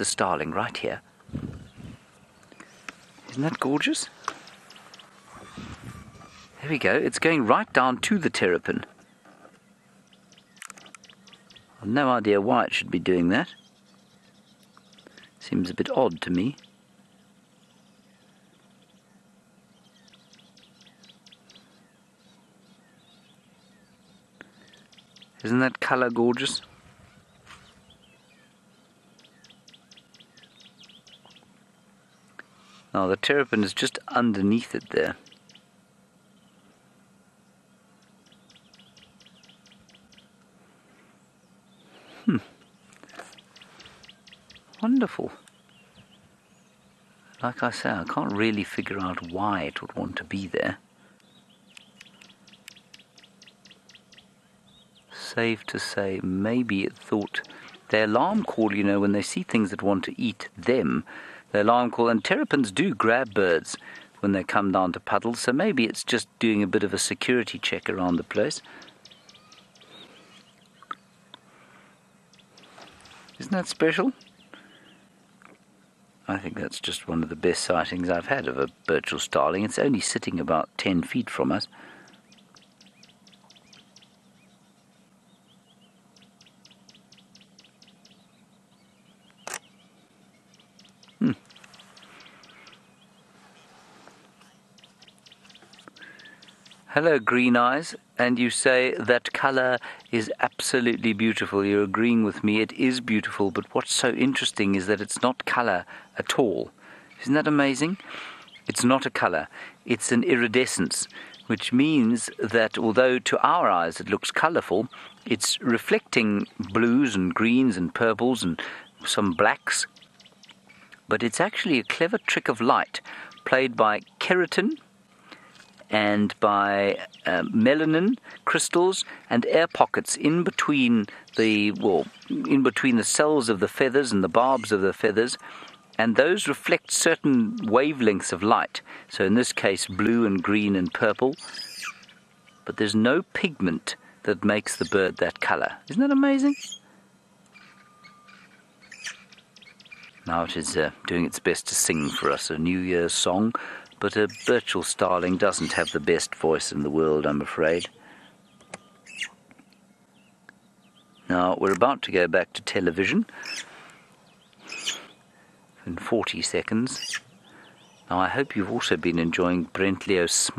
the starling right here. Isn't that gorgeous? There we go. It's going right down to the terrapin. I've no idea why it should be doing that. Seems a bit odd to me. Isn't that colour gorgeous? Now the terrapin is just underneath it there. Hmm. Wonderful. Like I say, I can't really figure out why it would want to be there. Safe to say, maybe it thought their alarm call, you know, when they see things that want to eat them, the alarm call, and terrapins do grab birds when they come down to puddles, so maybe it's just doing a bit of a security check around the place. Isn't that special? I think that's just one of the best sightings I've had of a Burchell starling. It's only sitting about 10 feet from us. Hmm. Hello, Green Eyes. And you say that color is absolutely beautiful. You're agreeing with me. It is beautiful. But what's so interesting is that it's not color at all. Isn't that amazing? It's not a color, it's an iridescence, which means that although to our eyes it looks colorful, it's reflecting blues and greens and purples and some blacks. But it's actually a clever trick of light played by keratin and by uh, melanin crystals and air pockets in between the well, in between the cells of the feathers and the barbs of the feathers and those reflect certain wavelengths of light. So in this case, blue and green and purple. But there's no pigment that makes the bird that color. Isn't that amazing? Now it is uh, doing its best to sing for us a New Year's song, but a Burchell starling doesn't have the best voice in the world, I'm afraid. Now we're about to go back to television in 40 seconds. Now I hope you've also been enjoying Brent Leo's.